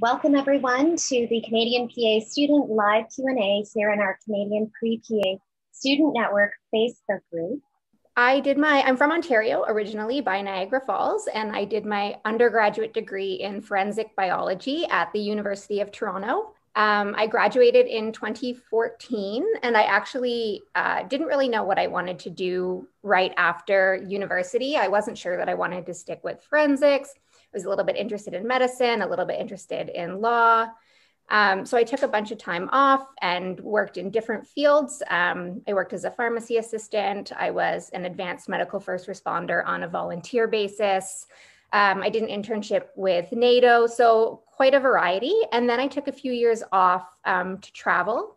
Welcome everyone to the Canadian PA Student Live Q&A here in our Canadian Pre-PA Student Network Facebook group. I did my, I'm from Ontario originally by Niagara Falls, and I did my undergraduate degree in forensic biology at the University of Toronto. Um, I graduated in 2014, and I actually uh, didn't really know what I wanted to do right after university. I wasn't sure that I wanted to stick with forensics was a little bit interested in medicine, a little bit interested in law. Um, so I took a bunch of time off and worked in different fields. Um, I worked as a pharmacy assistant. I was an advanced medical first responder on a volunteer basis. Um, I did an internship with NATO, so quite a variety. And then I took a few years off um, to travel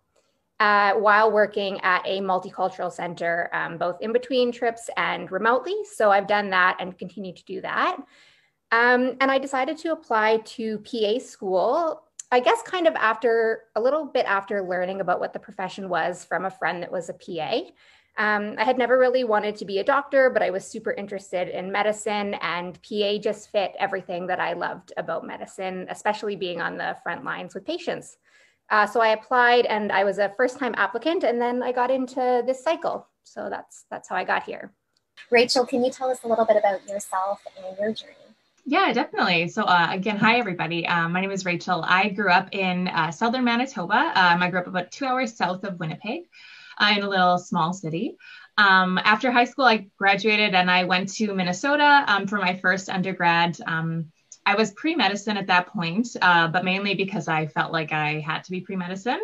uh, while working at a multicultural center, um, both in between trips and remotely. So I've done that and continue to do that. Um, and I decided to apply to PA school, I guess, kind of after a little bit after learning about what the profession was from a friend that was a PA. Um, I had never really wanted to be a doctor, but I was super interested in medicine, and PA just fit everything that I loved about medicine, especially being on the front lines with patients. Uh, so I applied, and I was a first-time applicant, and then I got into this cycle. So that's that's how I got here. Rachel, can you tell us a little bit about yourself and your journey? Yeah, definitely. So, uh, again, hi, everybody. Um, my name is Rachel. I grew up in uh, southern Manitoba. Um, I grew up about two hours south of Winnipeg uh, in a little small city. Um, after high school, I graduated and I went to Minnesota um, for my first undergrad. Um, I was pre medicine at that point, uh, but mainly because I felt like I had to be pre medicine.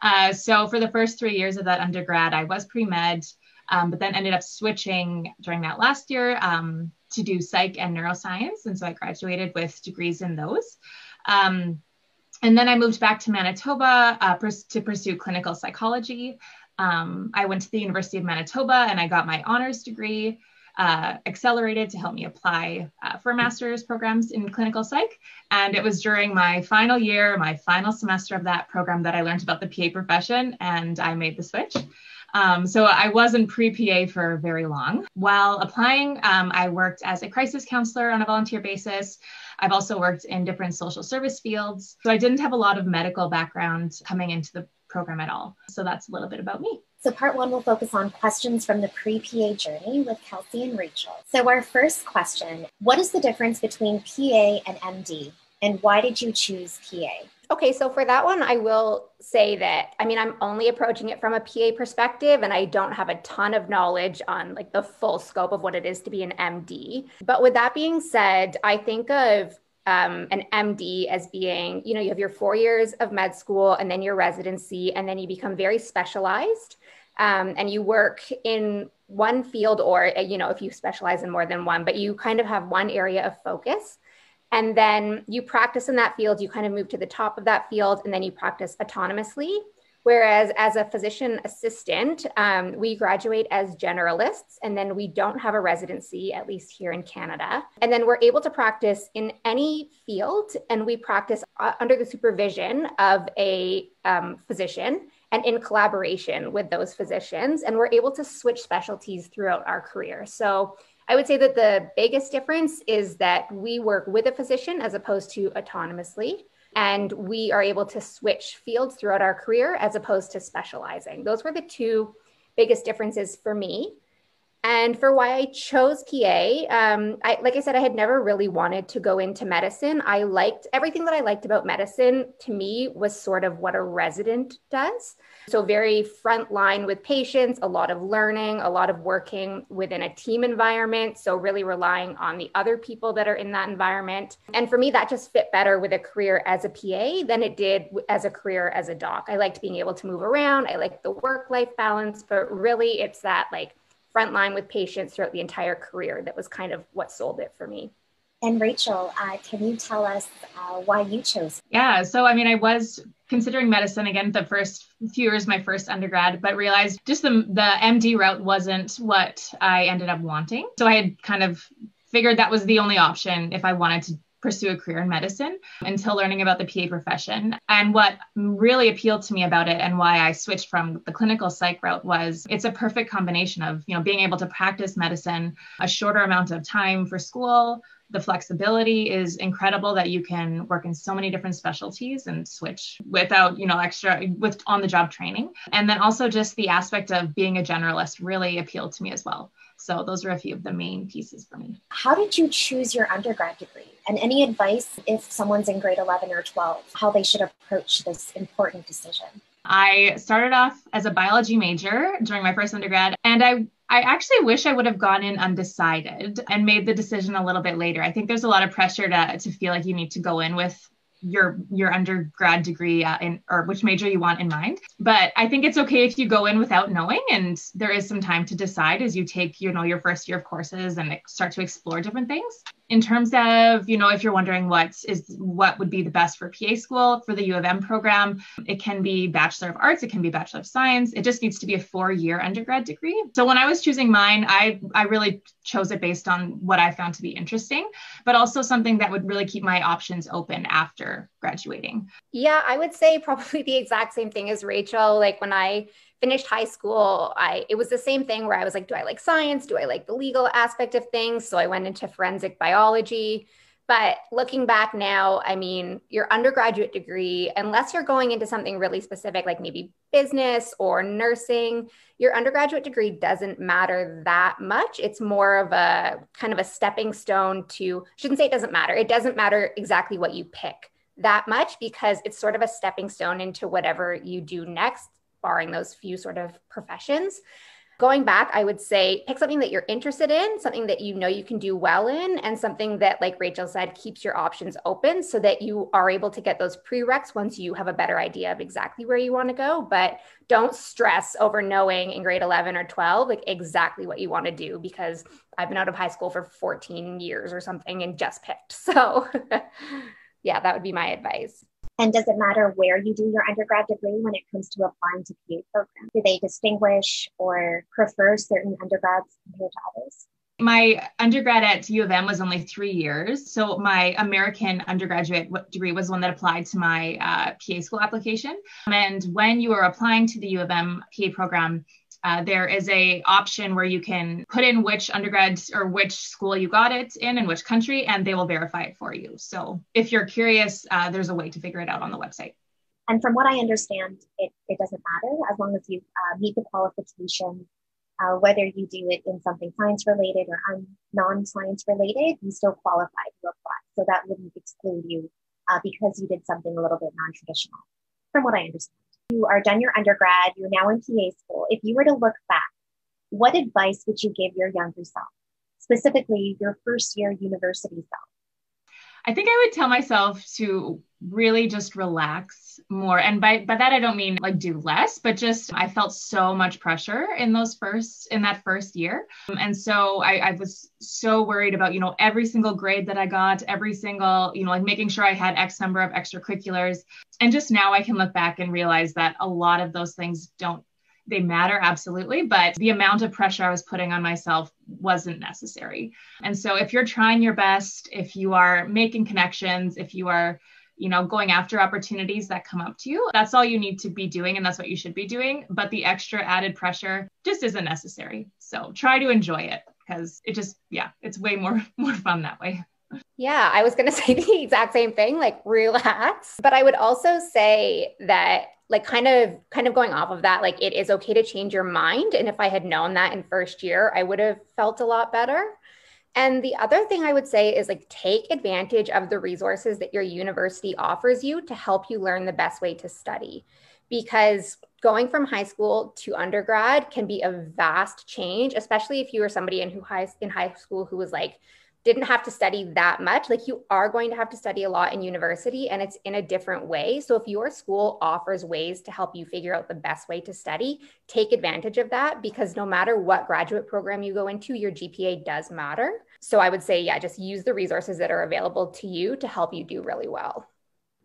Uh, so, for the first three years of that undergrad, I was pre med. Um, but then ended up switching during that last year um, to do psych and neuroscience. And so I graduated with degrees in those. Um, and then I moved back to Manitoba uh, pers- to pursue clinical psychology. Um, I went to the University of Manitoba and I got my honors degree. Uh, accelerated to help me apply uh, for master's programs in clinical psych. And it was during my final year, my final semester of that program, that I learned about the PA profession and I made the switch. Um, so I wasn't pre PA for very long. While applying, um, I worked as a crisis counselor on a volunteer basis. I've also worked in different social service fields. So I didn't have a lot of medical background coming into the program at all. So that's a little bit about me. So, part one will focus on questions from the pre PA journey with Kelsie and Rachel. So, our first question What is the difference between PA and MD, and why did you choose PA? Okay, so for that one, I will say that I mean, I'm only approaching it from a PA perspective, and I don't have a ton of knowledge on like the full scope of what it is to be an MD. But with that being said, I think of um, an MD as being, you know, you have your four years of med school and then your residency, and then you become very specialized. Um, and you work in one field, or, you know, if you specialize in more than one, but you kind of have one area of focus and then you practice in that field you kind of move to the top of that field and then you practice autonomously. Whereas as a physician assistant um, we graduate as generalists and then we don't have a residency at least here in canada. And then we're able to practice in any field and we practice uh, under the supervision of a um, physician and in collaboration with those physicians and we're able to switch specialties throughout our career. So I would say that the biggest difference is that we work with a physician as opposed to autonomously. And we are able to switch fields throughout our career as opposed to specializing. Those were the two biggest differences for me. And for why I chose PA, um, I, like I said, I had never really wanted to go into medicine. I liked everything that I liked about medicine to me was sort of what a resident does. So, very front line with patients, a lot of learning, a lot of working within a team environment. So, really relying on the other people that are in that environment. And for me, that just fit better with a career as a PA than it did as a career as a doc. I liked being able to move around, I liked the work life balance, but really it's that like frontline with patients throughout the entire career. That was kind of what sold it for me. And Rachel, uh, can you tell us uh, why you chose? Yeah, so I mean, I was considering medicine again the first few years, my first undergrad, but realized just the the MD route wasn't what I ended up wanting. So I had kind of figured that was the only option if I wanted to pursue a career in medicine until learning about the PA profession. And what really appealed to me about it and why I switched from the clinical psych route was it's a perfect combination of, you know, being able to practice medicine a shorter amount of time for school, The flexibility is incredible that you can work in so many different specialties and switch without, you know, extra with on the job training. And then also just the aspect of being a generalist really appealed to me as well. So those are a few of the main pieces for me. How did you choose your undergrad degree? And any advice if someone's in grade 11 or 12, how they should approach this important decision? I started off as a biology major during my first undergrad, and I I actually wish I would have gone in undecided and made the decision a little bit later. I think there's a lot of pressure to, to feel like you need to go in with your your undergrad degree uh, in or which major you want in mind. But i think it's okay if you go in without knowing and there is some time to decide as you take you know your first year of courses and start to explore different things in terms of you know if you're wondering what is what would be the best for pa school for the u of m program it can be bachelor of arts it can be bachelor of science it just needs to be a four year undergrad degree. So when i was choosing mine i i really chose it based on what i found to be interesting but also something that would really keep my options open after graduating. Yeah i would say probably the exact same thing as rachel. Like when i finished high school, I it was the same thing where I was like, do I like science? Do I like the legal aspect of things? So I went into forensic biology. But looking back now, I mean, your undergraduate degree, unless you're going into something really specific, like maybe business or nursing, your undergraduate degree doesn't matter that much. It's more of a kind of a stepping stone to, shouldn't say it doesn't matter. It doesn't matter exactly what you pick that much because it's sort of a stepping stone into whatever you do next barring those few sort of professions. Going back, I would say pick something that you're interested in, something that you know you can do well in, and something that, like Rachel said, keeps your options open so that you are able to get those prereqs once you have a better idea of exactly where you want to go. But don't stress over knowing in grade 11 or 12, like exactly what you want to do, because I've been out of high school for 14 years or something and just picked. So, yeah, that would be my advice. And does it matter where you do your undergrad degree when it comes to applying to PA programs? Do they distinguish or prefer certain undergrads compared to others? My undergrad at U of M was only three years. So my American undergraduate degree was one that applied to my uh, PA school application. And when you are applying to the U of M PA program, uh, there is a option where you can put in which undergrad or which school you got it in and which country, and they will verify it for you. So if you're curious, uh, there's a way to figure it out on the website. And from what I understand, it, it doesn't matter as long as you uh, meet the qualifications, uh, whether you do it in something science related or un- non science related, you still qualify to apply. So that wouldn't exclude you uh, because you did something a little bit non traditional, from what I understand you are done your undergrad, you're now in PA school. If you were to look back, what advice would you give your younger self, specifically your first year university self? I think I would tell myself to really just relax more. And by, by that, I don't mean like do less, but just I felt so much pressure in those first, in that first year. And so I, I was so worried about, you know, every single grade that I got, every single, you know, like making sure I had X number of extracurriculars. And just now I can look back and realize that a lot of those things don't they matter absolutely, but the amount of pressure I was putting on myself wasn't necessary. And so if you're trying your best, if you are making connections, if you are you know going after opportunities that come up to you that's all you need to be doing and that's what you should be doing. But the extra added pressure just isn't necessary. So try to enjoy it because it just yeah it's way more more fun that way yeah, I was going to say the exact same thing, like relax. But I would also say that like kind of kind of going off of that like it is okay to change your mind. And if i had known that in first year i would have felt a lot better. And the other thing i would say is like take advantage of the resources that your university offers you to help you learn the best way to study. Because going from high school to undergrad can be a vast change especially if you were somebody in who high in high school who was like didn't have to study that much. Like you are going to have to study a lot in university and it's in a different way. So if your school offers ways to help you figure out the best way to study, take advantage of that because no matter what graduate program you go into, your GPA does matter. So I would say, yeah, just use the resources that are available to you to help you do really well.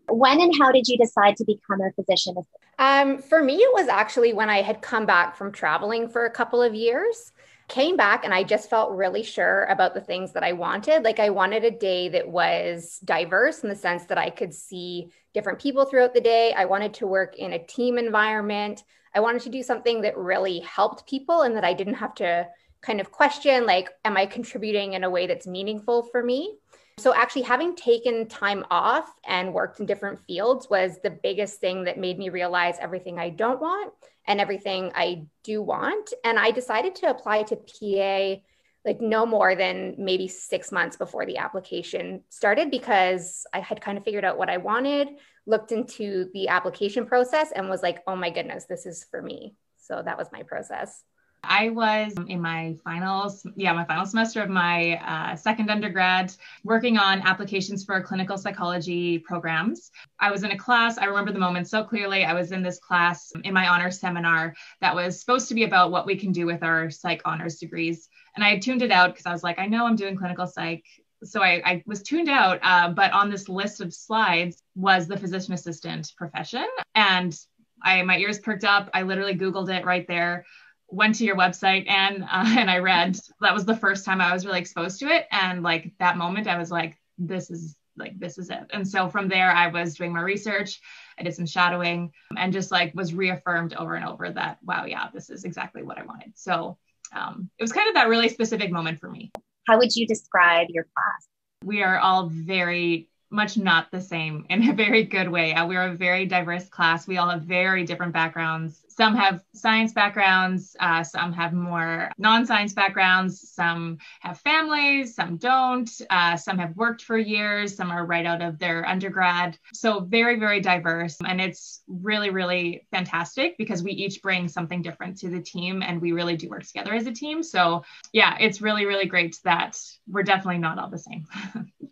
When and how did you decide to become a physician? Um, for me, it was actually when I had come back from traveling for a couple of years came back and I just felt really sure about the things that I wanted. Like I wanted a day that was diverse in the sense that I could see different people throughout the day. I wanted to work in a team environment. I wanted to do something that really helped people and that I didn't have to kind of question like am I contributing in a way that's meaningful for me? So, actually, having taken time off and worked in different fields was the biggest thing that made me realize everything I don't want and everything I do want. And I decided to apply to PA like no more than maybe six months before the application started because I had kind of figured out what I wanted, looked into the application process, and was like, oh my goodness, this is for me. So that was my process. I was in my final, yeah, my final semester of my uh, second undergrad, working on applications for clinical psychology programs. I was in a class. I remember the moment so clearly. I was in this class in my honors seminar that was supposed to be about what we can do with our psych honors degrees, and I tuned it out because I was like, I know I'm doing clinical psych. So I, I was tuned out, uh, but on this list of slides was the physician assistant profession, and I my ears perked up. I literally Googled it right there went to your website and uh, and I read. That was the first time I was really exposed to it, and like that moment, I was like, this is like this is it. And so from there, I was doing my research. I did some shadowing, and just like was reaffirmed over and over that wow, yeah, this is exactly what I wanted. So um, it was kind of that really specific moment for me. How would you describe your class? We are all very much not the same in a very good way. Uh, we're a very diverse class. We all have very different backgrounds. Some have science backgrounds, uh, some have more non science backgrounds, some have families, some don't, uh, some have worked for years, some are right out of their undergrad. So, very, very diverse. And it's really, really fantastic because we each bring something different to the team and we really do work together as a team. So, yeah, it's really, really great that we're definitely not all the same.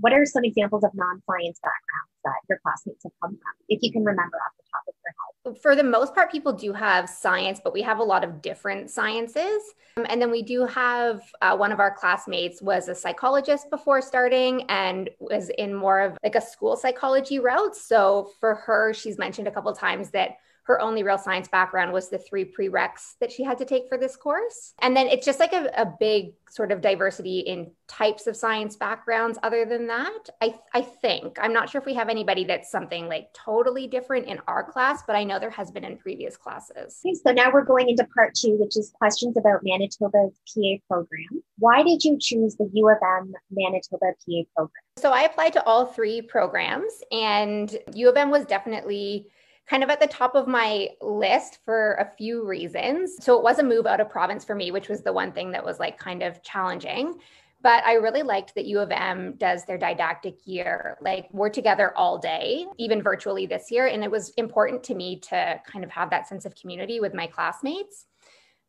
what are some examples of non-science backgrounds that your classmates have come from, if you can remember off the top of your head? For the most part, people do have science, but we have a lot of different sciences. Um, and then we do have uh, one of our classmates was a psychologist before starting and was in more of like a school psychology route. So for her, she's mentioned a couple times that her only real science background was the three prereqs that she had to take for this course. And then it's just like a, a big sort of diversity in types of science backgrounds. Other than that, I, I think, I'm not sure if we have anybody that's something like totally different in our class, but I know there has been in previous classes. Okay, so now we're going into part two, which is questions about Manitoba's PA program. Why did you choose the U of M Manitoba PA program? So I applied to all three programs, and U of M was definitely kind of at the top of my list for a few reasons. So it was a move out of province for me, which was the one thing that was like kind of challenging. But I really liked that U of M does their didactic year. Like we're together all day, even virtually this year. And it was important to me to kind of have that sense of community with my classmates.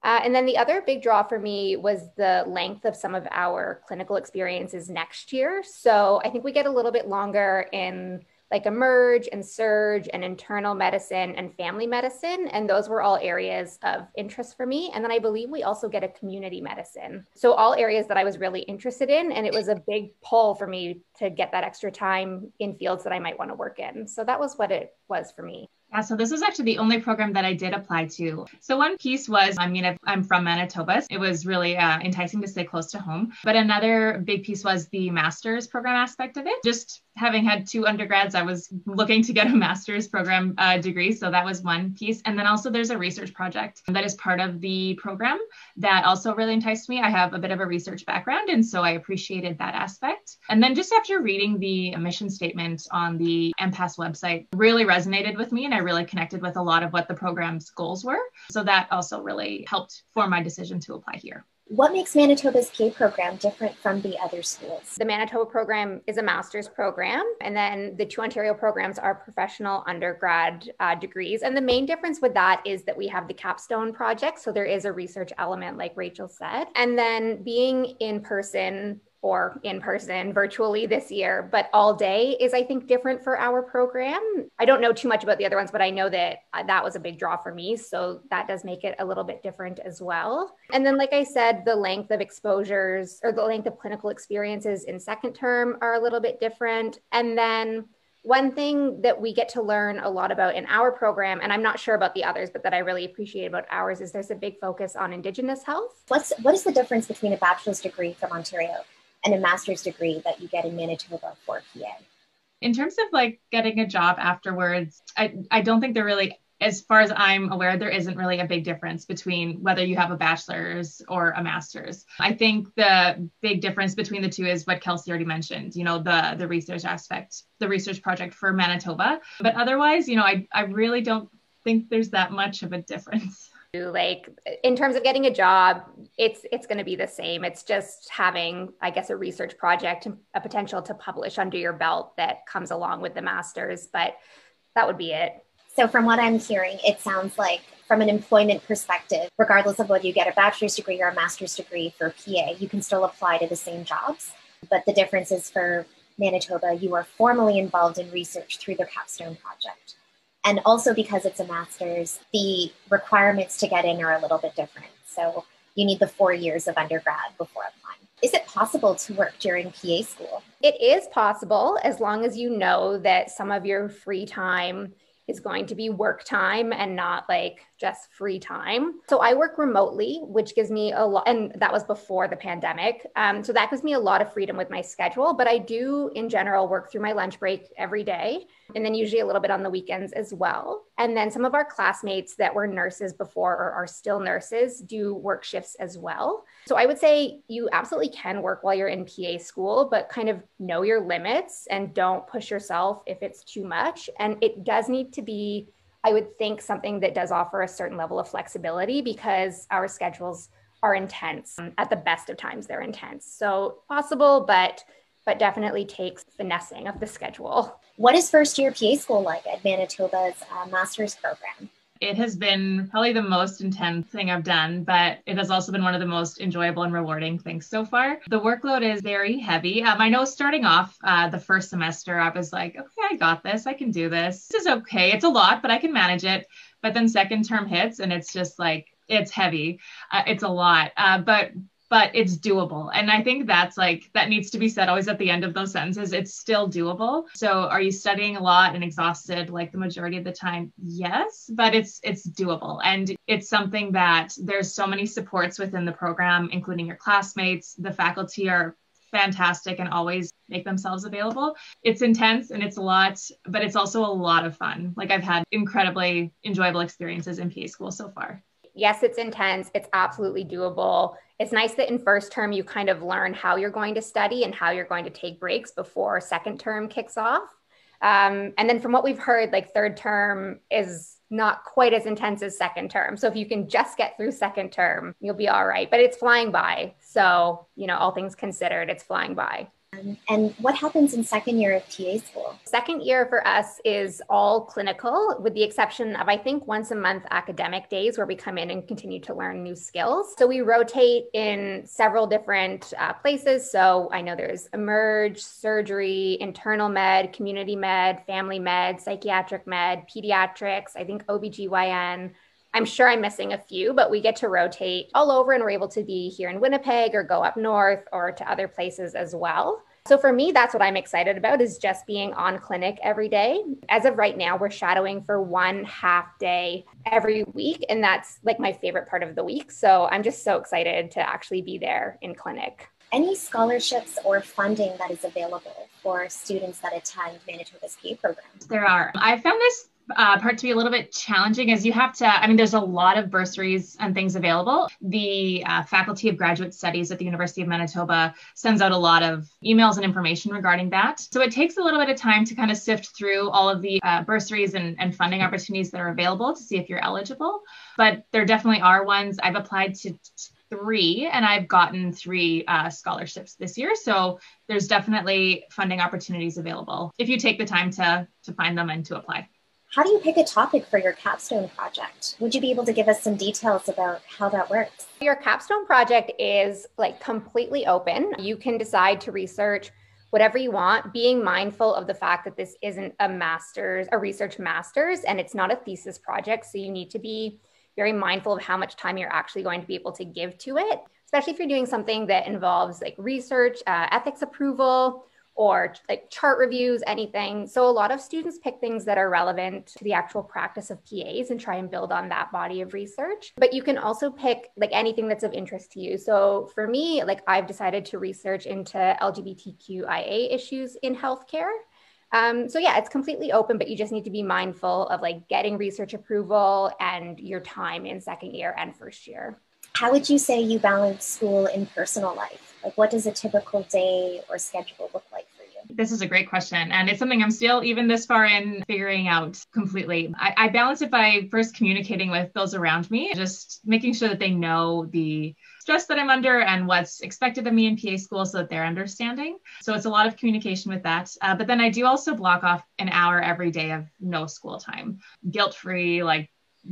Uh, and then the other big draw for me was the length of some of our clinical experiences next year. So I think we get a little bit longer in like emerge and surge and internal medicine and family medicine. And those were all areas of interest for me. And then i believe we also get a community medicine. So all areas that i was really interested in and it was a big pull for me to get that extra time in fields that i might want to work in. So that was what it was for me yeah, so this was actually the only program that I did apply to. So one piece was, I mean, I'm from Manitoba. So It was really uh, enticing to stay close to home. But another big piece was the master's program aspect of it. Just having had two undergrads, I was looking to get a master's program uh, degree. So that was one piece. And then also there's a research project that is part of the program that also really enticed me. I have a bit of a research background, and so I appreciated that aspect. And then just after reading the mission statement on the MPAS website, really resonated with me, and I really connected with a lot of what the program's goals were. So that also really helped form my decision to apply here. What makes Manitoba's PA program different from the other schools? The Manitoba program is a master's program, and then the two Ontario programs are professional undergrad uh, degrees. And the main difference with that is that we have the capstone project. So there is a research element, like Rachel said. And then being in person or in person virtually this year, but all day is, I think, different for our program. I don't know too much about the other ones, but I know that uh, that was a big draw for me. So that does make it a little bit different as well. And then, like I said, the length of exposures or the length of clinical experiences in second term are a little bit different. And then one thing that we get to learn a lot about in our program, and I'm not sure about the others, but that I really appreciate about ours, is there's a big focus on Indigenous health. What's what is the difference between a bachelor's degree from Ontario and a master's degree that you get in Manitoba for PA. In terms of like getting a job afterwards, I, I don't think there really as far as I'm aware, there isn't really a big difference between whether you have a bachelor's or a master's. I think the big difference between the two is what Kelsie already mentioned, you know, the the research aspect, the research project for Manitoba. But otherwise, you know, I, I really don't think there's that much of a difference like in terms of getting a job it's it's going to be the same. It's just having i guess a research project a potential to publish under your belt that comes along with the masters but that would be it. So from what i'm hearing it sounds like from an employment perspective regardless of whether you get a bachelor's degree or a master's degree for pa you can still apply to the same jobs. But the difference is for manitoba you are formally involved in research through the capstone project and also because it's a master's, the requirements to get in are a little bit different. So you need the four years of undergrad before applying. Is it possible to work during PA school? It is possible as long as you know that some of your free time is going to be work time and not like just free time. So I work remotely, which gives me a lot, and that was before the pandemic. Um, so that gives me a lot of freedom with my schedule. But I do, in general, work through my lunch break every day, and then usually a little bit on the weekends as well. And then some of our classmates that were nurses before or are still nurses do work shifts as well. So I would say you absolutely can work while you're in PA school, but kind of know your limits and don't push yourself if it's too much. And it does need to be, I would think, something that does offer a certain level of flexibility because our schedules are intense. At the best of times, they're intense. So possible, but but definitely takes finessing of the schedule. What is first year PA school like at Manitoba's uh, master's program? it has been probably the most intense thing I've done, but it has also been one of the most enjoyable and rewarding things so far. The workload is very heavy. Um, I know starting off uh, the first semester, I was like, okay, I got this. I can do this. This is okay. It's a lot, but I can manage it. But then second term hits and it's just like, it's heavy. Uh, it's a lot. Uh, but but it's doable. And I think that's like, that needs to be said always at the end of those sentences. It's still doable. So are you studying a lot and exhausted like the majority of the time? Yes, but it's, it's doable. And it's something that there's so many supports within the program, including your classmates. The faculty are fantastic and always make themselves available. It's intense and it's a lot, but it's also a lot of fun. Like I've had incredibly enjoyable experiences in PA school so far yes, it's intense. It's absolutely doable. It's nice that in first term, you kind of learn how you're going to study and how you're going to take breaks before second term kicks off. Um, and then from what we've heard, like third term is not quite as intense as second term. So if you can just get through second term, you'll be all right. But it's flying by. So, you know, all things considered, it's flying by. Um, and what happens in second year of PA school? Second year for us is all clinical, with the exception of, I think, once a month academic days where we come in and continue to learn new skills. So we rotate in several different uh, places. So I know there's emerge, surgery, internal med, community med, family med, psychiatric med, pediatrics, I think OBGYN. I'm sure I'm missing a few, but we get to rotate all over and we're able to be here in Winnipeg or go up north or to other places as well. So for me, that's what I'm excited about is just being on clinic every day. As of right now, we're shadowing for one half day every week. And that's like my favorite part of the week. So I'm just so excited to actually be there in clinic. Any scholarships or funding that is available for students that attend Manitoba's PA program? There are. I found this uh, part to be a little bit challenging is you have to, I mean, there's a lot of bursaries and things available. The uh, Faculty of Graduate Studies at the University of Manitoba sends out a lot of emails and information regarding that. So it takes a little bit of time to kind of sift through all of the uh, bursaries and, and funding opportunities that are available to see if you're eligible. But there definitely are ones. I've applied to three and I've gotten three uh, scholarships this year. So there's definitely funding opportunities available if you take the time to, to find them and to apply. How do you pick a topic for your capstone project? Would you be able to give us some details about how that works? Your capstone project is like completely open. You can decide to research whatever you want, being mindful of the fact that this isn't a master's, a research master's, and it's not a thesis project. So you need to be very mindful of how much time you're actually going to be able to give to it, especially if you're doing something that involves like research, uh, ethics approval, or like chart reviews, anything. So a lot of students pick things that are relevant to the actual practice of PAs and try and build on that body of research. But you can also pick like anything that's of interest to you. So for me, like I've decided to research into LGBTQIA issues in healthcare. Um, so yeah, it's completely open, but you just need to be mindful of like getting research approval and your time in second year and first year. How would you say you balance school and personal life? Like, what does a typical day or schedule look? This is a great question. And it's something I'm still, even this far in, figuring out completely. I, I balance it by first communicating with those around me, just making sure that they know the stress that I'm under and what's expected of me in PA school so that they're understanding. So it's a lot of communication with that. Uh, but then I do also block off an hour every day of no school time, guilt free, like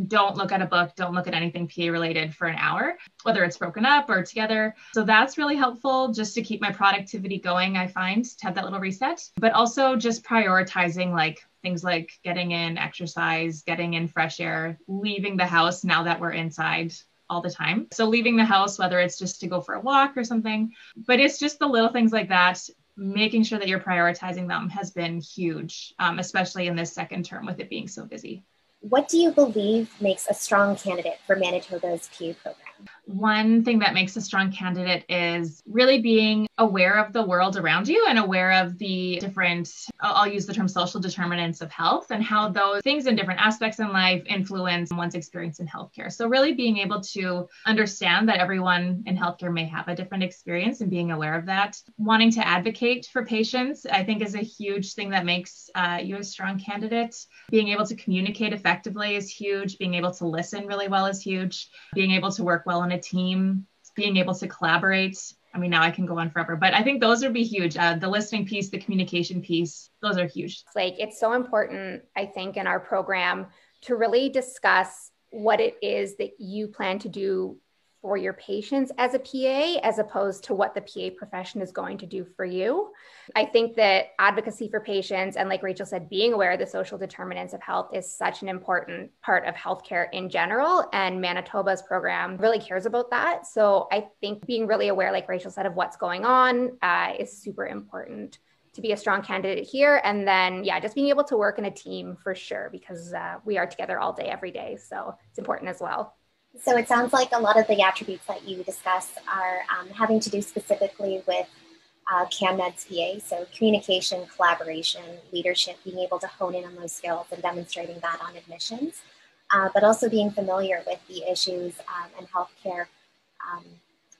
don't look at a book, don't look at anything PA related for an hour, whether it's broken up or together. So that's really helpful just to keep my productivity going, I find, to have that little reset. But also just prioritizing like things like getting in exercise, getting in fresh air, leaving the house now that we're inside all the time. So leaving the house, whether it's just to go for a walk or something, but it's just the little things like that. Making sure that you're prioritizing them has been huge, um, especially in this second term with it being so busy. What do you believe makes a strong candidate for Manitoba's PA program? One thing that makes a strong candidate is really being aware of the world around you and aware of the different, I'll use the term social determinants of health and how those things in different aspects in life influence one's experience in healthcare. So, really being able to understand that everyone in healthcare may have a different experience and being aware of that. Wanting to advocate for patients, I think, is a huge thing that makes uh, you a strong candidate. Being able to communicate effectively is huge. Being able to listen really well is huge. Being able to work well in a team, being able to collaborate. I mean, now I can go on forever, but I think those would be huge. Uh, the listening piece, the communication piece, those are huge. Like, it's so important, I think, in our program to really discuss what it is that you plan to do for your patients as a PA as opposed to what the PA profession is going to do for you. I think that advocacy for patients and like Rachel said being aware of the social determinants of health is such an important part of healthcare in general and Manitoba's program really cares about that. So I think being really aware like Rachel said of what's going on uh, is super important to be a strong candidate here and then yeah just being able to work in a team for sure because uh, we are together all day every day so it's important as well so it sounds like a lot of the attributes that you discuss are um, having to do specifically with uh, PA, so communication, collaboration, leadership, being able to hone in on those skills and demonstrating that on admissions, uh, but also being familiar with the issues um, and healthcare, um,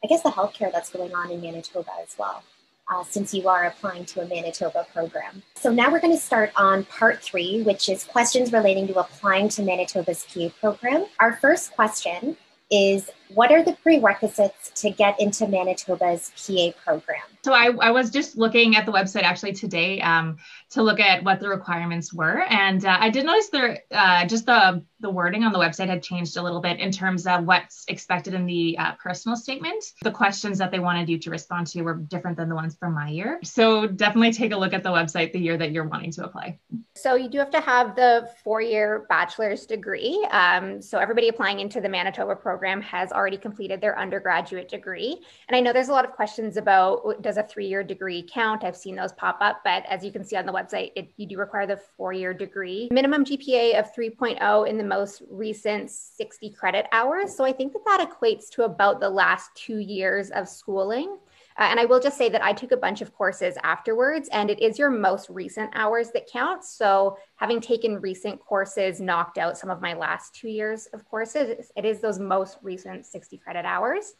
I guess the healthcare that's going on in Manitoba as well uh, since you are applying to a Manitoba program. So now we're going to start on part three, which is questions relating to applying to Manitoba's PA program. Our first question is what are the prerequisites to get into Manitoba's PA program? So I, I was just looking at the website actually today um, to look at what the requirements were, and uh, I did notice there uh, just the the wording on the website had changed a little bit in terms of what's expected in the uh, personal statement. The questions that they wanted you to respond to were different than the ones from my year. So definitely take a look at the website the year that you're wanting to apply. So you do have to have the four year bachelor's degree. Um, so everybody applying into the Manitoba program has already completed their undergraduate degree. And I know there's a lot of questions about does a three year degree count? I've seen those pop up, but as you can see on the website, it, you do require the four year degree. Minimum GPA of 3.0 in the most recent 60 credit hours. So I think that that equates to about the last two years of schooling. Uh, and I will just say that I took a bunch of courses afterwards, and it is your most recent hours that count. So, having taken recent courses knocked out some of my last two years of courses. It is those most recent 60 credit hours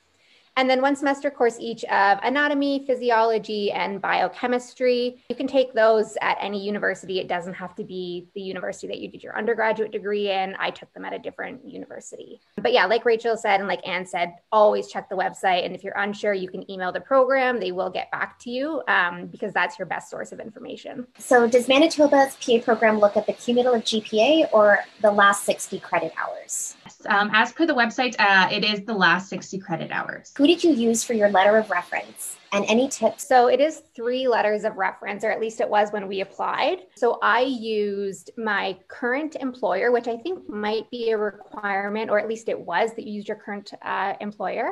and then one semester course each of anatomy, physiology, and biochemistry. You can take those at any university. It doesn't have to be the university that you did your undergraduate degree in. I took them at a different university. But yeah, like Rachel said, and like Anne said, always check the website. And if you're unsure, you can email the program. They will get back to you um, because that's your best source of information. So, does Manitoba's PA program look at the cumulative GPA or the last 60 credit hours? Um, as per the website, uh, it is the last 60 credit hours. Who did you use for your letter of reference? And any tips? So it is three letters of reference, or at least it was when we applied. So I used my current employer, which I think might be a requirement, or at least it was that you used your current uh, employer.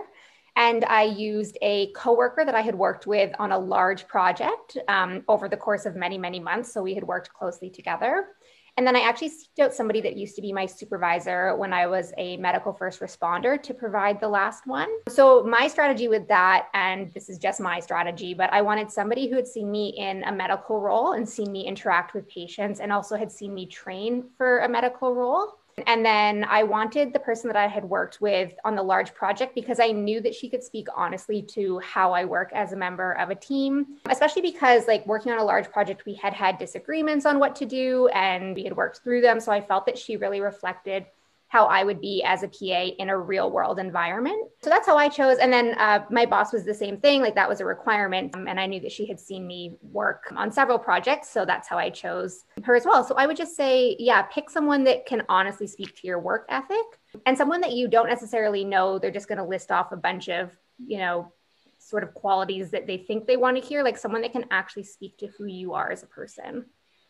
And I used a coworker that I had worked with on a large project um, over the course of many, many months. So we had worked closely together. And then I actually seeked out somebody that used to be my supervisor when I was a medical first responder to provide the last one. So, my strategy with that, and this is just my strategy, but I wanted somebody who had seen me in a medical role and seen me interact with patients and also had seen me train for a medical role. And then I wanted the person that I had worked with on the large project because I knew that she could speak honestly to how I work as a member of a team, especially because, like, working on a large project, we had had disagreements on what to do and we had worked through them. So I felt that she really reflected how I would be as a PA in a real world environment. So that's how I chose. And then uh, my boss was the same thing. Like that was a requirement. Um, and I knew that she had seen me work on several projects. So that's how I chose her as well. So I would just say, yeah, pick someone that can honestly speak to your work ethic and someone that you don't necessarily know. They're just going to list off a bunch of, you know, sort of qualities that they think they want to hear, like someone that can actually speak to who you are as a person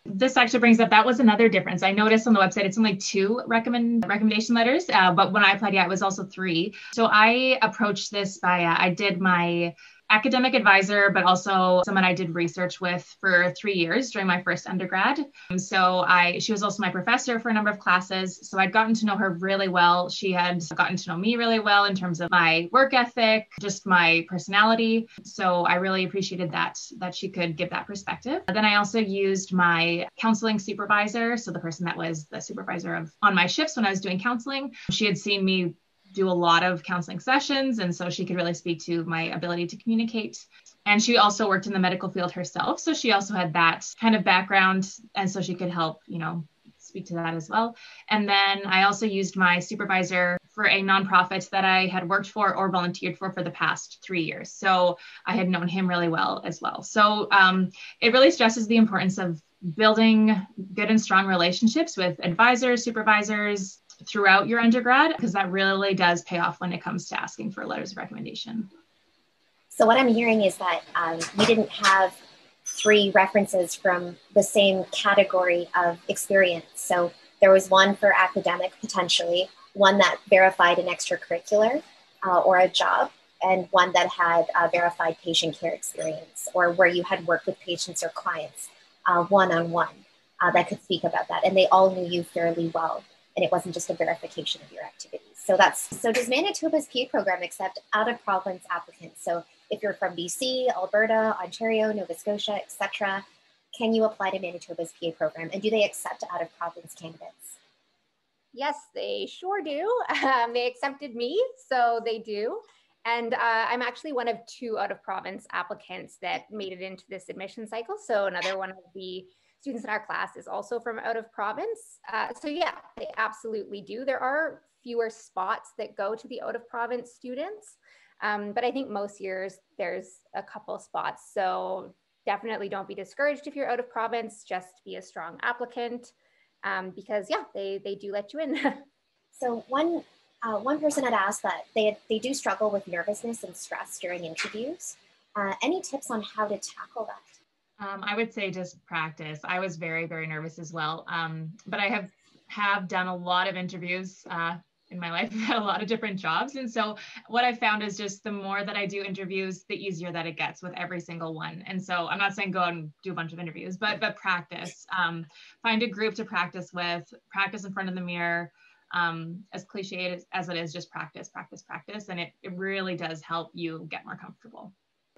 this actually brings up that was another difference. I noticed on the website it's only two recommend recommendation letters, uh, but when I applied, yeah, it was also three. So I approached this by uh, I did my academic advisor, but also someone I did research with for three years during my first undergrad. So I, she was also my professor for a number of classes. So I'd gotten to know her really well. She had gotten to know me really well in terms of my work ethic, just my personality. So I really appreciated that, that she could give that perspective. Then I also used my counseling supervisor. So the person that was the supervisor of on my shifts when I was doing counseling, she had seen me do a lot of counseling sessions. And so she could really speak to my ability to communicate. And she also worked in the medical field herself. So she also had that kind of background. And so she could help, you know, speak to that as well. And then I also used my supervisor for a nonprofit that I had worked for or volunteered for for the past three years. So I had known him really well as well. So um, it really stresses the importance of building good and strong relationships with advisors, supervisors, throughout your undergrad because that really does pay off when it comes to asking for letters of recommendation. So, what I'm hearing is that um, you didn't have three references from the same category of experience. So, there was one for academic potentially, one that verified an extracurricular uh, or a job, and one that had verified patient care experience or where you had worked with patients or clients one on one that could speak about that. And they all knew you fairly well and it wasn't just a verification of your activities. So that's so does Manitoba's PA program accept out of province applicants? So if you're from BC, Alberta, Ontario, Nova Scotia, etc., can you apply to Manitoba's PA program? And do they accept out of province candidates? Yes, they sure do. Um, they accepted me, so they do. And uh, I'm actually one of two out of province applicants that made it into this admission cycle. So another one of the students in our class is also from out of province. Uh, so yeah, they absolutely do. There are fewer spots that go to the out of province students, um, but I think most years there's a couple spots. So definitely don't be discouraged if you're out of province, just be a strong applicant um, because yeah, they, they do let you in. so one, uh, one person had asked that they, they do struggle with nervousness and stress during interviews. Uh, any tips on how to tackle that? Um, I would say just practice. I was very, very nervous as well. Um, but I have have done a lot of interviews uh, in my life. I've had a lot of different jobs, and so what I found is just the more that I do interviews, the easier that it gets with every single one. And so I'm not saying go and do a bunch of interviews, but but practice. Um, find a group to practice with. Practice in front of the mirror. Um, as cliche as, as it is, just practice, practice, practice, and it it really does help you get more comfortable.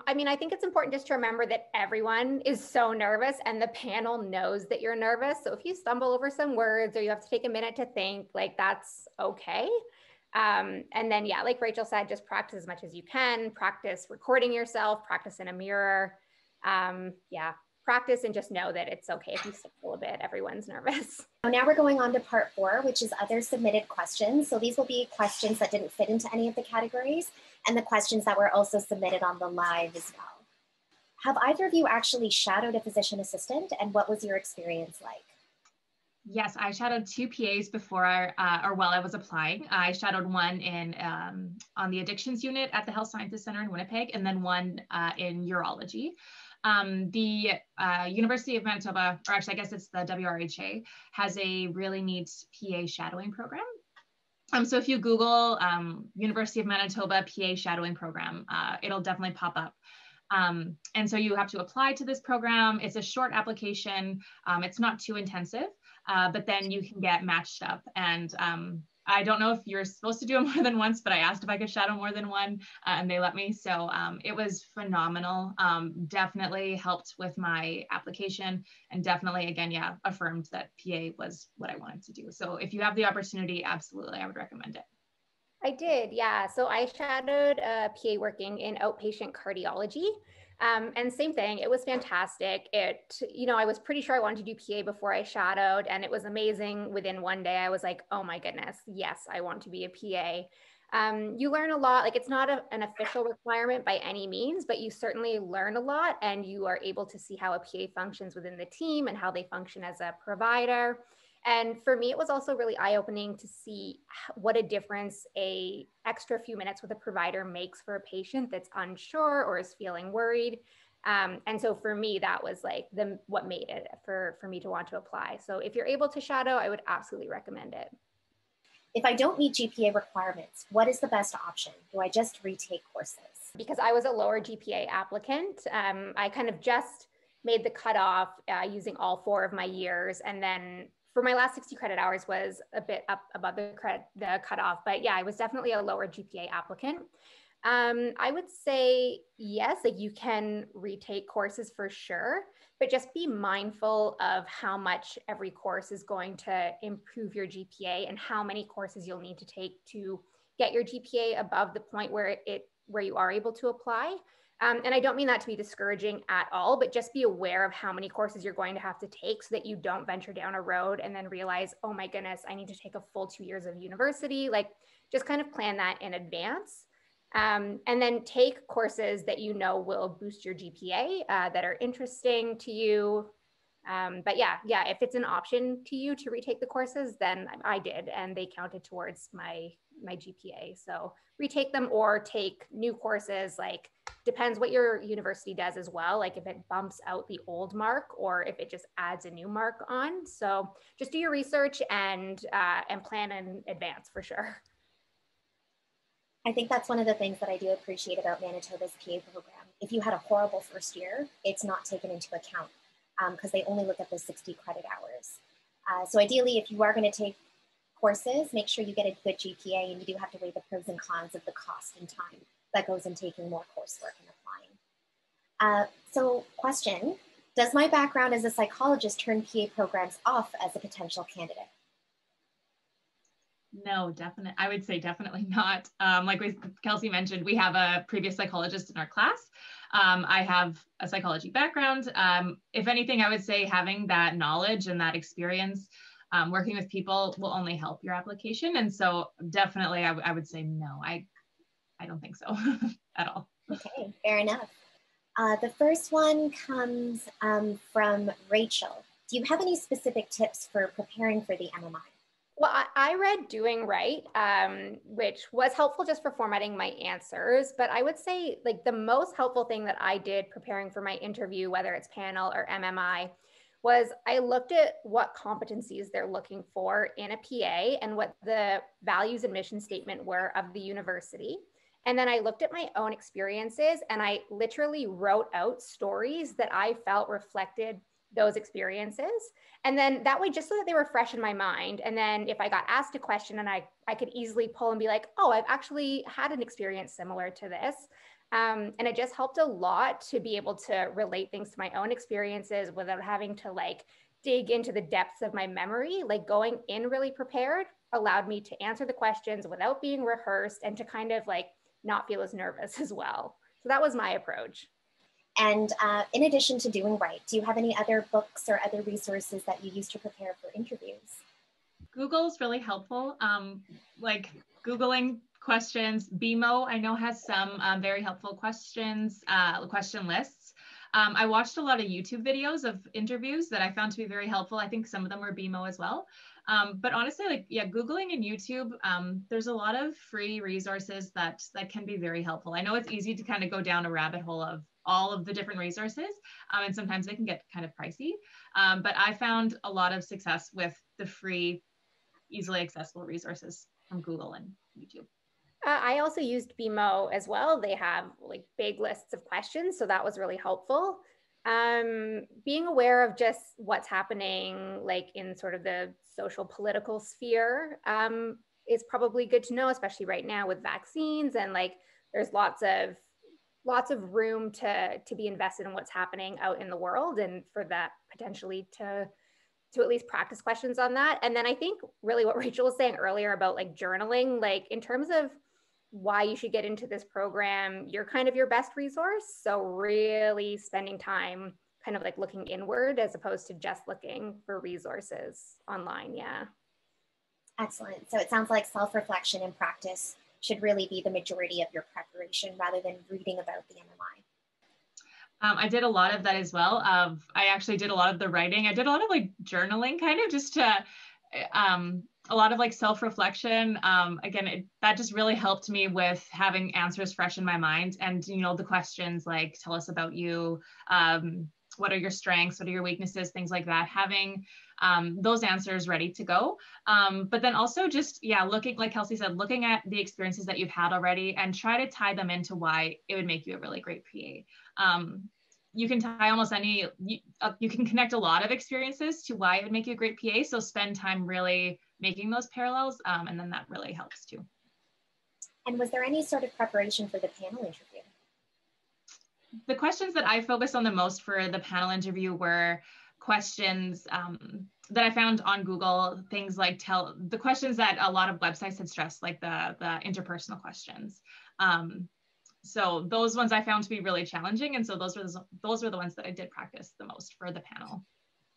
I mean, I think it's important just to remember that everyone is so nervous and the panel knows that you're nervous. So if you stumble over some words or you have to take a minute to think, like that's okay. Um, and then, yeah, like Rachel said, just practice as much as you can, practice recording yourself, practice in a mirror. Um, yeah, practice and just know that it's okay if you stumble a bit. Everyone's nervous. Now we're going on to part four, which is other submitted questions. So these will be questions that didn't fit into any of the categories and the questions that were also submitted on the live as well. Have either of you actually shadowed a physician assistant and what was your experience like? Yes, I shadowed two PAs before, I, uh, or while I was applying. I shadowed one in um, on the addictions unit at the Health Sciences Center in Winnipeg, and then one uh, in urology. Um, the uh, University of Manitoba, or actually, I guess it's the WRHA, has a really neat PA shadowing program. Um, so if you Google um, University of Manitoba PA shadowing program, uh, it'll definitely pop up. Um, and so you have to apply to this program. It's a short application. Um, it's not too intensive. uh, but then you can get matched up. And um, I don't know if you're supposed to do it more than once, but I asked if I could shadow more than one, uh, and they let me. So um, it was phenomenal. Um, definitely helped with my application, and definitely, again, yeah, affirmed that PA was what I wanted to do. So if you have the opportunity, absolutely, I would recommend it. I did, yeah. So I shadowed a PA working in outpatient cardiology. Um, and same thing, it was fantastic. It, you know, I was pretty sure I wanted to do PA before I shadowed, and it was amazing. Within one day, I was like, oh my goodness, yes, I want to be a PA. Um, you learn a lot. Like it's not a, an official requirement by any means, but you certainly learn a lot, and you are able to see how a PA functions within the team and how they function as a provider. And for me, it was also really eye opening to see what a difference a extra few minutes with a provider makes for a patient that's unsure or is feeling worried. Um, and so for me, that was like the what made it for for me to want to apply. So if you're able to shadow, I would absolutely recommend it. If I don't meet GPA requirements, what is the best option? Do I just retake courses? Because I was a lower GPA applicant, um, I kind of just made the cutoff uh, using all four of my years, and then for my last 60 credit hours was a bit up above the credit the cutoff but yeah i was definitely a lower gpa applicant. Um, i would say yes like you can retake courses for sure but just be mindful of how much every course is going to improve your gpa and how many courses you'll need to take to get your gpa above the point where it where you are able to apply um, and I don't mean that to be discouraging at all, but just be aware of how many courses you're going to have to take so that you don't venture down a road and then realize, oh my goodness, I need to take a full two years of university. Like, just kind of plan that in advance. Um, and then take courses that you know will boost your GPA uh, that are interesting to you. Um, but yeah, yeah, if it's an option to you to retake the courses, then I did, and they counted towards my my GPA. So retake them or take new courses like depends what your university does as well like if it bumps out the old mark or if it just adds a new mark on so just do your research and uh, and plan in advance for sure I think that's one of the things that I do appreciate about Manitoba's PA program. If you had a horrible first year, it's not taken into account because um, they only look at the 60 credit hours. Uh, so ideally, if you are going to take courses, make sure you get a good GPA and you do have to weigh the pros and cons of the cost and time that goes in taking more coursework and applying. Uh, so, question Does my background as a psychologist turn PA programs off as a potential candidate? No, definitely. I would say definitely not. Um, like Kelsie mentioned, we have a previous psychologist in our class. Um, I have a psychology background. Um, if anything, I would say having that knowledge and that experience um, working with people will only help your application. And so, definitely, I would say no. I I don't think so at all. Okay, fair enough. Uh, the first one comes um, from Rachel. Do you have any specific tips for preparing for the MMI? Well, I, I read Doing Right, um, which was helpful just for formatting my answers. But I would say, like, the most helpful thing that I did preparing for my interview, whether it's panel or MMI, was I looked at what competencies they're looking for in a PA and what the values and mission statement were of the university. And then I looked at my own experiences and I literally wrote out stories that I felt reflected those experiences. And then that way, just so that they were fresh in my mind. And then if I got asked a question and I, I could easily pull and be like, oh, I've actually had an experience similar to this. Um, and it just helped a lot to be able to relate things to my own experiences without having to like dig into the depths of my memory. Like going in really prepared allowed me to answer the questions without being rehearsed and to kind of like not feel as nervous as well. So that was my approach. And uh, in addition to doing right, do you have any other books or other resources that you use to prepare for interviews? Google is really helpful. Um, like Googling questions, BeMo, I know has some um, very helpful questions, uh, question lists. Um, I watched a lot of YouTube videos of interviews that I found to be very helpful. I think some of them were BeMo as well. Um, but honestly, like yeah, Googling and YouTube, um, there's a lot of free resources that that can be very helpful. I know it's easy to kind of go down a rabbit hole of all of the different resources, um, and sometimes they can get kind of pricey. Um, but I found a lot of success with the free, easily accessible resources from Google and YouTube. Uh, I also used BeMo as well. They have like big lists of questions, so that was really helpful. Um, being aware of just what's happening, like in sort of the social political sphere, um, is probably good to know, especially right now with vaccines and like there's lots of lots of room to to be invested in what's happening out in the world and for that potentially to to at least practice questions on that. And then i think really what rachel was saying earlier about like journaling like in terms of why you should get into this program you're kind of your best resource. So really spending time kind of like looking inward as opposed to just looking for resources online yeah excellent so it sounds like self-reflection and practice should really be the majority of your preparation rather than reading about the MMI. Um, I did a lot of that as well. Of I actually did a lot of the writing. I did a lot of like journaling, kind of just to um, a lot of like self reflection. Um, again, it, that just really helped me with having answers fresh in my mind, and you know the questions like "Tell us about you." Um, what are your strengths? What are your weaknesses? Things like that. Having um, those answers ready to go. Um, but then also just yeah looking like Kelsie said looking at the experiences that you've had already and try to tie them into why it would make you a really great pa um, you can tie almost any you, uh, you can connect a lot of experiences to why it would make you a great pa so spend time really making those parallels um, and then that really helps too. And was there any sort of preparation for the panel interview the questions that I focused on the most for the panel interview were questions um, that I found on Google, things like tell the questions that a lot of websites had stressed, like the, the interpersonal questions. Um, so those ones I found to be really challenging. And so those were, the, those were the ones that I did practice the most for the panel.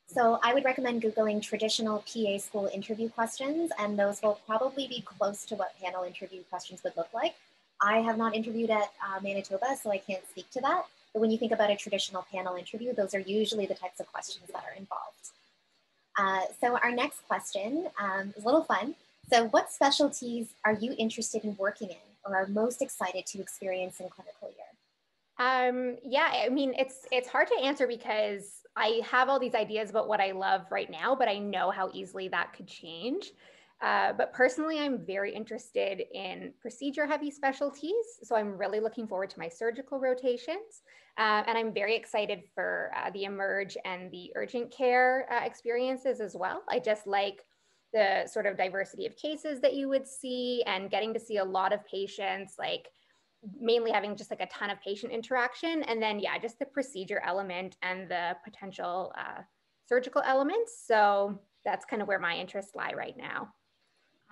So I would recommend Googling traditional PA school interview questions, and those will probably be close to what panel interview questions would look like. I have not interviewed at uh, Manitoba, so I can't speak to that. But when you think about a traditional panel interview, those are usually the types of questions that are involved. Uh, so our next question um, is a little fun. So what specialties are you interested in working in or are most excited to experience in clinical year? Um, yeah, I mean, it's it's hard to answer because I have all these ideas about what I love right now, but I know how easily that could change. Uh, but personally, I'm very interested in procedure heavy specialties. So I'm really looking forward to my surgical rotations. Uh, and I'm very excited for uh, the emerge and the urgent care uh, experiences as well. I just like the sort of diversity of cases that you would see and getting to see a lot of patients, like mainly having just like a ton of patient interaction. And then, yeah, just the procedure element and the potential uh, surgical elements. So that's kind of where my interests lie right now.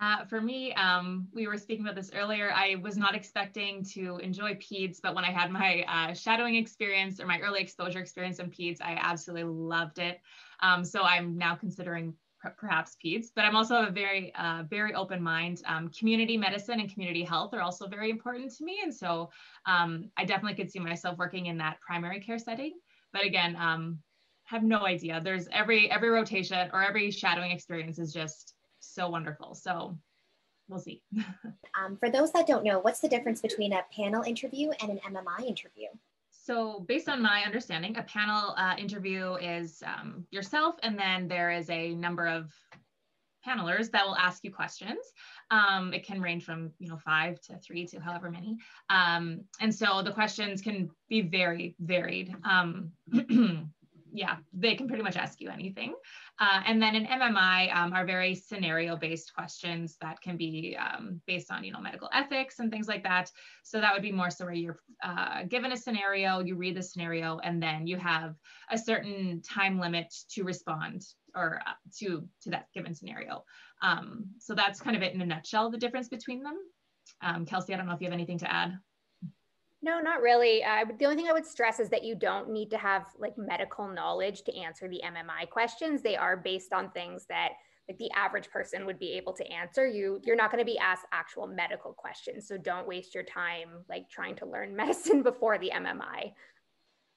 Uh, for me, um, we were speaking about this earlier. I was not expecting to enjoy PEDS, but when I had my uh, shadowing experience or my early exposure experience in PEDS, I absolutely loved it. Um, so I'm now considering perhaps PEDS, but I'm also a very, uh, very open mind. Um, community medicine and community health are also very important to me. And so um, I definitely could see myself working in that primary care setting. But again, um, have no idea. There's every every rotation or every shadowing experience is just so wonderful. So we'll see. um, for those that don't know, what's the difference between a panel interview and an MMI interview? So, based on my understanding, a panel uh, interview is um, yourself, and then there is a number of panelers that will ask you questions. Um, it can range from you know five to three to however many, um, and so the questions can be very varied. Um, yeah, they can pretty much ask you anything. Uh, and then in MMI um, are very scenario based questions that can be um, based on, you know, medical ethics and things like that. So that would be more so where you're uh, given a scenario, you read the scenario, and then you have a certain time limit to respond or uh, to to that given scenario. Um, so that's kind of it in a nutshell, the difference between them. Um, Kelsie, I don't know if you have anything to add. No, not really. Uh, the only thing I would stress is that you don't need to have like medical knowledge to answer the MMI questions. They are based on things that like the average person would be able to answer. You you're not going to be asked actual medical questions, so don't waste your time like trying to learn medicine before the MMI.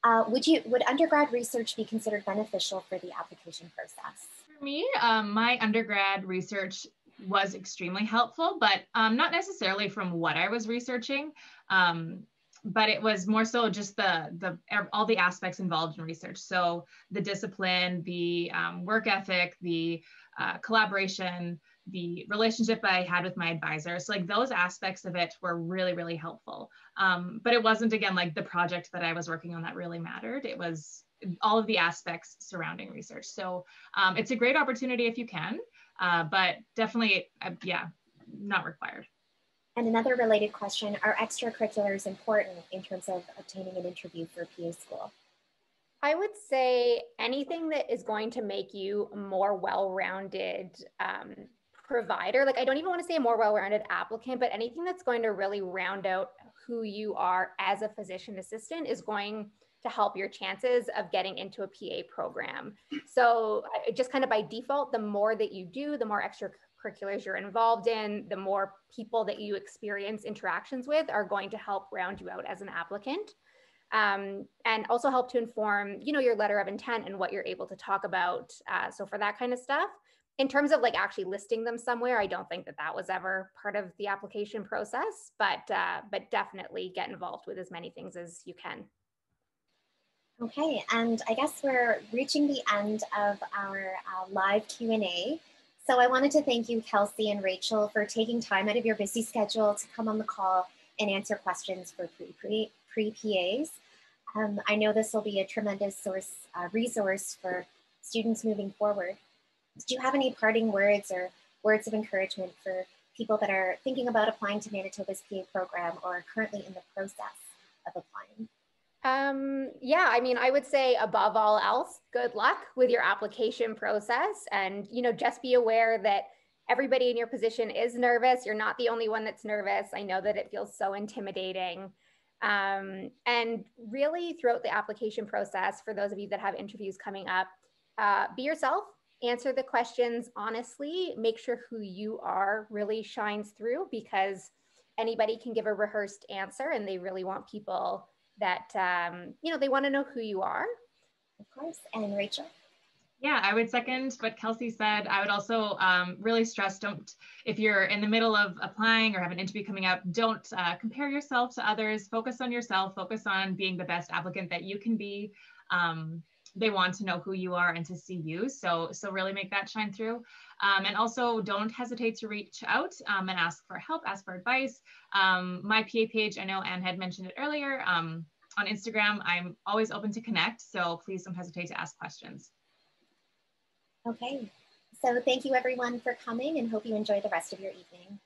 Uh, would you would undergrad research be considered beneficial for the application process? For me, um, my undergrad research was extremely helpful, but um, not necessarily from what I was researching. Um, but it was more so just the the all the aspects involved in research so the discipline the um, work ethic the uh, collaboration the relationship i had with my advisor so like those aspects of it were really really helpful um, but it wasn't again like the project that i was working on that really mattered it was all of the aspects surrounding research. So um, it's a great opportunity if you can, uh, but definitely, uh, yeah, not required. And another related question Are extracurriculars important in terms of obtaining an interview for PA school? I would say anything that is going to make you more well rounded um, provider. Like, I don't even want to say a more well rounded applicant, but anything that's going to really round out who you are as a physician assistant is going to help your chances of getting into a PA program. So, just kind of by default, the more that you do, the more extracurriculars you're involved in, the more people that you experience interactions with are going to help round you out as an applicant. Um, and also help to inform, you know, your letter of intent and what you're able to talk about. Uh, so for that kind of stuff, in terms of like actually listing them somewhere, I don't think that that was ever part of the application process. But uh, but definitely get involved with as many things as you can. Okay, and I guess we're reaching the end of our uh, live Q&A. So I wanted to thank you, Kelsie and Rachel, for taking time out of your busy schedule to come on the call and answer questions for pre-PAs. Pre, um, I know this will be a tremendous source uh, resource for students moving forward. Do you have any parting words or words of encouragement for people that are thinking about applying to Manitoba's PA program or currently in the process of applying? Um, yeah, I mean, I would say above all else, good luck with your application process. And, you know, just be aware that everybody in your position is nervous. You're not the only one that's nervous. I know that it feels so intimidating. Um, and really, throughout the application process, for those of you that have interviews coming up, uh, be yourself, answer the questions honestly, make sure who you are really shines through because anybody can give a rehearsed answer and they really want people that um, you know they want to know who you are of course and rachel yeah, I would second what Kelsie said. I would also um, really stress don't, if you're in the middle of applying or have an interview coming up, don't uh, compare yourself to others. Focus on yourself, focus on being the best applicant that you can be. Um, they want to know who you are and to see you. So, so really make that shine through. Um, and also don't hesitate to reach out um, and ask for help, ask for advice. Um, my PA page, I know Anne had mentioned it earlier um, on Instagram. I'm always open to connect. So please don't hesitate to ask questions. Okay. So thank you everyone for coming and hope you enjoy the rest of your evening.